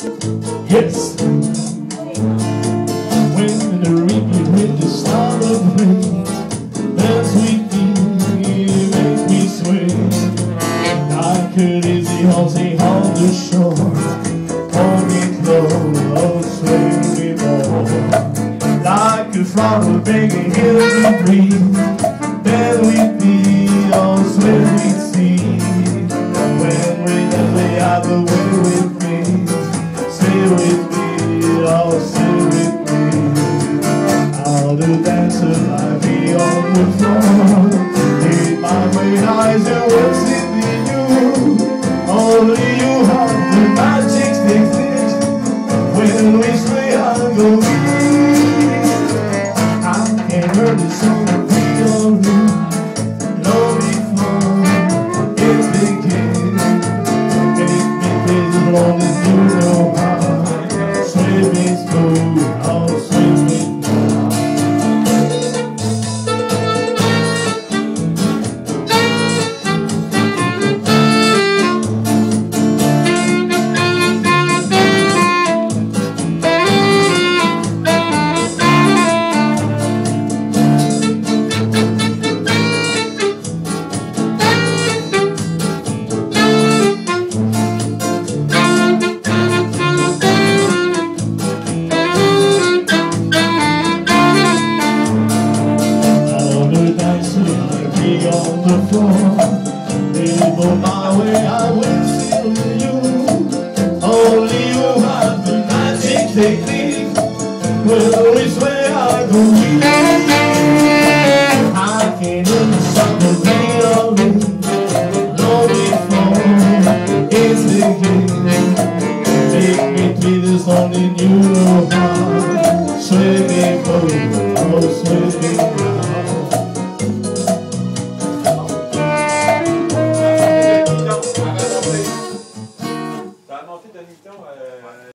Yes. When the reaping with the start of rain, dance with me, make me sway. Like a lazy horsey on the shore, hold me close, sway me more. Like a flower begging hills to breathe, Do dancer like me on the floor. Keep my great eyes and what's in you. Only you have the magic technique. When we sway, I'll go weak. I can't hear the song of you. Know before it as long as you know how. Swimming smooth, floor. On my way, I will to you. Only you have the magic technique. Will we swear I? I can't before it's. Make me this only me, oh, oh, me.